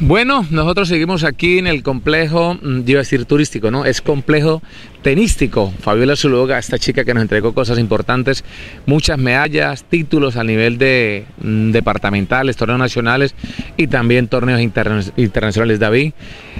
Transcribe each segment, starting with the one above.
Bueno, nosotros seguimos aquí en el complejo, mm, yo iba a decir turístico, ¿no? Es complejo tenístico. Fabiola Zuluaga, esta chica que nos entregó cosas importantes, muchas medallas, títulos a nivel de mm, departamentales, torneos nacionales y también torneos interna- internacionales. David,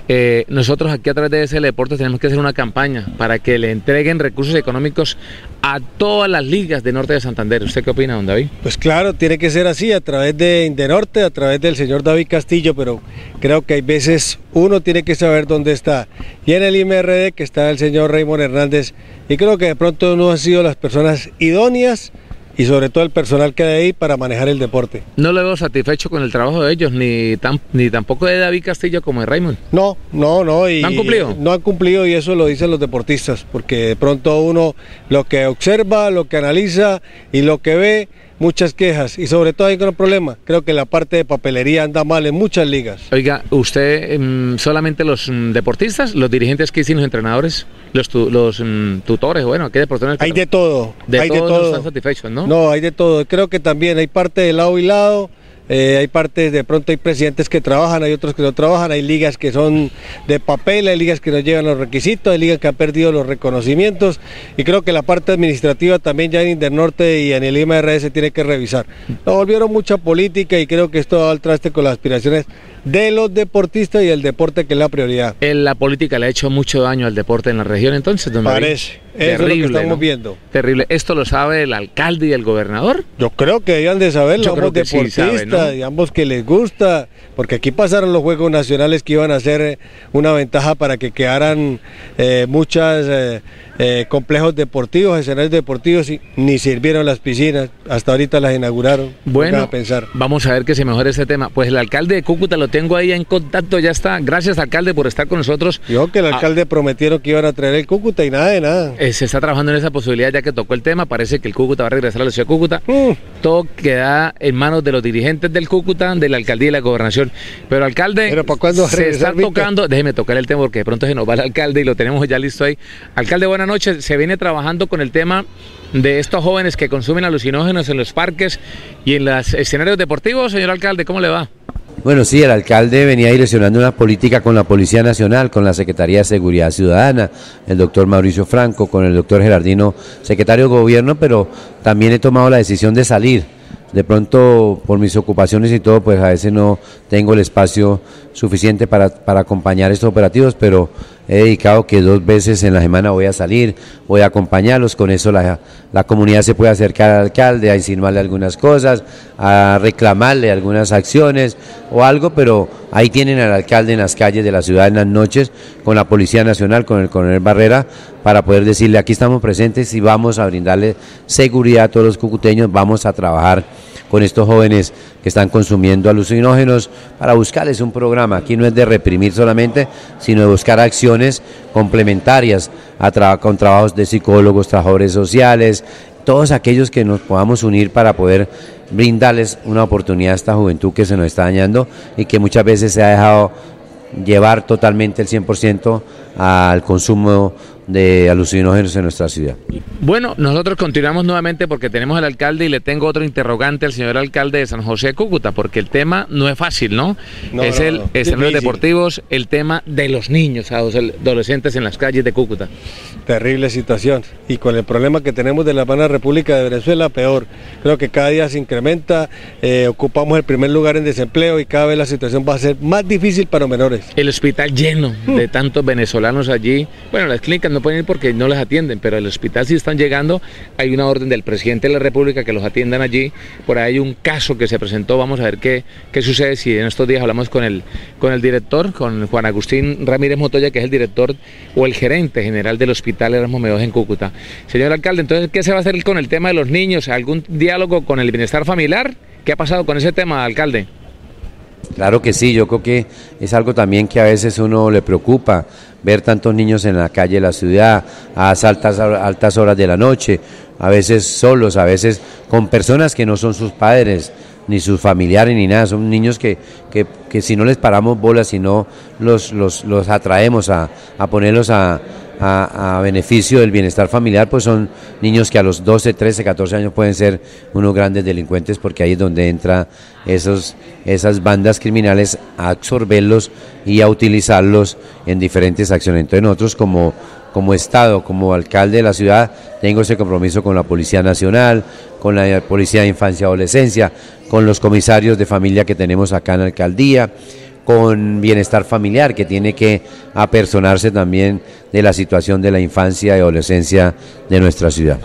eh, nosotros aquí a través de ese deporte tenemos que hacer una campaña para que le entreguen recursos económicos a todas las ligas de Norte de Santander. ¿Usted qué opina, don David? Pues claro, tiene que ser así, a través de Indenorte, a través del señor David Castillo, pero creo que hay veces uno tiene que saber dónde está. Y en el IMRD que está el señor Raymond Hernández, y creo que de pronto no han sido las personas idóneas y sobre todo el personal que hay ahí para manejar el deporte. No lo veo satisfecho con el trabajo de ellos, ni, tam- ni tampoco de David Castillo como de Raymond. No, no, no. Y ¿No han cumplido? No han cumplido y eso lo dicen los deportistas, porque de pronto uno lo que observa, lo que analiza y lo que ve, muchas quejas. Y sobre todo hay un problema. Creo que la parte de papelería anda mal en muchas ligas. Oiga, ¿usted mm, solamente los mm, deportistas, los dirigentes que hicieron los entrenadores, los, tu- los mm, tutores, bueno, qué deportistas? Hay de todo. De hay de no todo. están satisfechos, ¿no? No, hay de todo. Creo que también hay parte de lado y lado. Eh, hay partes, de pronto hay presidentes que trabajan, hay otros que no trabajan, hay ligas que son de papel, hay ligas que no llevan los requisitos, hay ligas que han perdido los reconocimientos y creo que la parte administrativa también ya en Internorte y en el IMRS se tiene que revisar. No volvieron mucha política y creo que esto va al traste con las aspiraciones de los deportistas y el deporte que es la prioridad. En la política le ha hecho mucho daño al deporte en la región, entonces, don? Parece. Eso es lo que estamos ¿no? viendo. Terrible. ¿Esto lo sabe el alcalde y el gobernador? Yo creo que debían de saberlo, ambos que sí deportistas, saben, ¿no? y ambos que les gusta, porque aquí pasaron los Juegos Nacionales que iban a ser eh, una ventaja para que quedaran eh, muchos complejos deportivos, escenarios deportivos, y ni sirvieron las piscinas, hasta ahorita las inauguraron. Bueno, a pensar. vamos a ver que se mejore este tema. Pues el alcalde de Cúcuta lo tengo ahí en contacto, ya está. Gracias, alcalde, por estar con nosotros. Yo que el Ah. alcalde prometieron que iban a traer el Cúcuta y nada de nada. Eh, se está trabajando en esa posibilidad ya que tocó el tema. Parece que el Cúcuta va a regresar a la ciudad de Cúcuta. Mm. Todo queda en manos de los dirigentes del Cúcuta, de la alcaldía y la gobernación. Pero alcalde, Pero, ¿para cuándo va a se está tocando, déjeme tocar el tema porque de pronto se nos va el alcalde y lo tenemos ya listo ahí. Alcalde, buenas noches. Se viene trabajando con el tema de estos jóvenes que consumen alucinógenos en los parques y en los escenarios deportivos. Señor alcalde, ¿cómo le va? Bueno, sí, el alcalde venía direccionando una política con la Policía Nacional, con la Secretaría de Seguridad Ciudadana, el doctor Mauricio Franco, con el doctor Gerardino, secretario de Gobierno, pero también he tomado la decisión de salir. De pronto, por mis ocupaciones y todo, pues a veces no tengo el espacio suficiente para, para acompañar estos operativos, pero he dedicado que dos veces en la semana voy a salir, voy a acompañarlos, con eso la, la comunidad se puede acercar al alcalde a insinuarle algunas cosas, a reclamarle algunas acciones o algo, pero ahí tienen al alcalde en las calles de la ciudad en las noches, con la Policía Nacional, con el coronel Barrera, para poder decirle aquí estamos presentes y vamos a brindarle seguridad a todos los cucuteños, vamos a trabajar con estos jóvenes que están consumiendo alucinógenos para buscarles un programa. Aquí no es de reprimir solamente, sino de buscar acciones complementarias a con trabajos de psicólogos, trabajadores sociales, todos aquellos que nos podamos unir para poder brindarles una oportunidad a esta juventud que se nos está dañando y que muchas veces se ha dejado llevar totalmente el 100% al consumo de alucinógenos en nuestra ciudad. Bueno, nosotros continuamos nuevamente porque tenemos al alcalde y le tengo otro interrogante al señor alcalde de San José de Cúcuta, porque el tema no es fácil, ¿no? No, es no, el no. escenarios Difícil. deportivos, el tema de los niños, adolescentes en las calles de Cúcuta. Terrible situación. Y con el problema que tenemos de la hermana República de Venezuela, peor. Creo que cada día se incrementa, eh, ocupamos el primer lugar en desempleo y cada vez la situación va a ser más difícil para los menores. El hospital lleno de tantos venezolanos allí. Bueno, las clínicas no pueden ir porque no les atienden, pero el hospital sí están llegando. Hay una orden del presidente de la República que los atiendan allí. Por ahí hay un caso que se presentó. Vamos a ver qué, qué sucede si en estos días hablamos con el, con el director, con Juan Agustín Ramírez Motoya, que es el director o el gerente general del hospital Erasmo Medoja en Cúcuta. Señor alcalde, entonces, ¿qué se va a hacer con el tema de los niños? ¿Algún diálogo con el bienestar familiar? ¿Qué ha pasado con ese tema, alcalde? Claro que sí, yo creo que es algo también que a veces uno le preocupa ver tantos niños en la calle de la ciudad a altas, altas horas de la noche, a veces solos, a veces con personas que no son sus padres, ni sus familiares, ni nada, son niños que, que, que si no les paramos bolas, si no los, los, los atraemos a, a ponerlos a, a, beneficio del bienestar familiar, pues son niños que a los 12, 13, 14 años pueden ser unos grandes delincuentes porque ahí es donde entra esos, esas bandas criminales a absorberlos y a utilizarlos en diferentes acciones. Entonces nosotros como, como Estado, como alcalde de la ciudad, tengo ese compromiso con la Policía Nacional, con la Policía de Infancia y Adolescencia, con los comisarios de familia que tenemos acá en la alcaldía con bienestar familiar, que tiene que apersonarse también de la situación de la infancia y adolescencia de nuestra ciudad.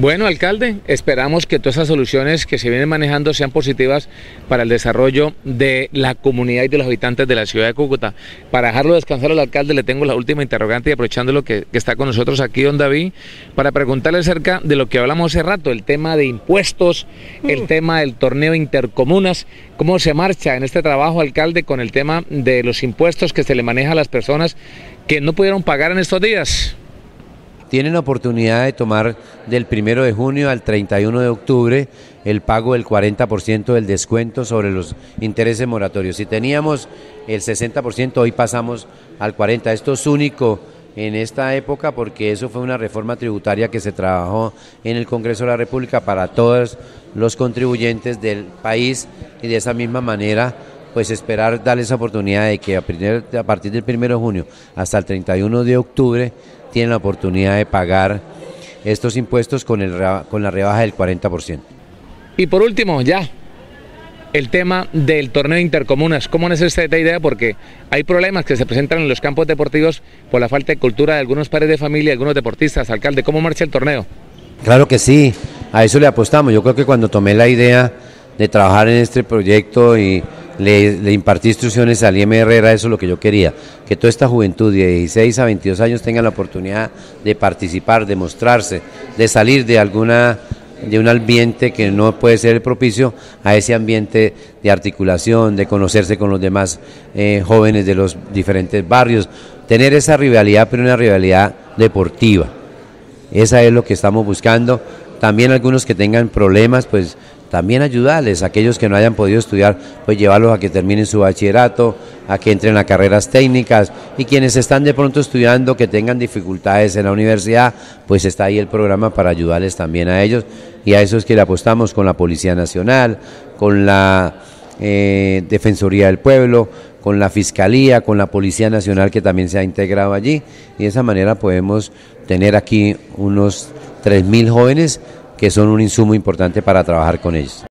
Bueno, alcalde, esperamos que todas esas soluciones que se vienen manejando sean positivas para el desarrollo de la comunidad y de los habitantes de la ciudad de Cúcuta. Para dejarlo descansar al alcalde, le tengo la última interrogante y aprovechando lo que, que está con nosotros aquí, don David, para preguntarle acerca de lo que hablamos hace rato, el tema de impuestos, el mm. tema del torneo intercomunas, cómo se marcha en este trabajo, alcalde, con el tema de los impuestos que se le maneja a las personas que no pudieron pagar en estos días tienen oportunidad de tomar del 1 de junio al 31 de octubre el pago del 40% del descuento sobre los intereses moratorios. Si teníamos el 60%, hoy pasamos al 40%. Esto es único en esta época porque eso fue una reforma tributaria que se trabajó en el Congreso de la República para todos los contribuyentes del país y de esa misma manera pues esperar darles esa oportunidad de que a, a partir del 1 de junio hasta el 31 de octubre tienen la oportunidad de pagar estos impuestos con, el, con la rebaja del 40%. Y por último, ya, el tema del torneo intercomunas. ¿Cómo es esta idea? Porque hay problemas que se presentan en los campos deportivos por la falta de cultura de algunos padres de familia, algunos deportistas. Alcalde, ¿cómo marcha el torneo? Claro que sí, a eso le apostamos. Yo creo que cuando tomé la idea de trabajar en este proyecto y le, impartí instrucciones al IMR, era eso lo que yo quería, que toda esta juventud de 16 a 22 años tenga la oportunidad de participar, de mostrarse, de salir de alguna de un ambiente que no puede ser propicio a ese ambiente de articulación, de conocerse con los demás eh, jóvenes de los diferentes barrios, tener esa rivalidad, pero una rivalidad deportiva. Esa es lo que estamos buscando. También algunos que tengan problemas, pues también ayudarles, a aquellos que no hayan podido estudiar, pues llevarlos a que terminen su bachillerato, a que entren a carreras técnicas. Y quienes están de pronto estudiando, que tengan dificultades en la universidad, pues está ahí el programa para ayudarles también a ellos. Y a eso es que le apostamos con la Policía Nacional, con la eh, Defensoría del Pueblo, con la Fiscalía, con la Policía Nacional que también se ha integrado allí. Y de esa manera podemos tener aquí unos 3.000 jóvenes que son un insumo importante para trabajar con ellos.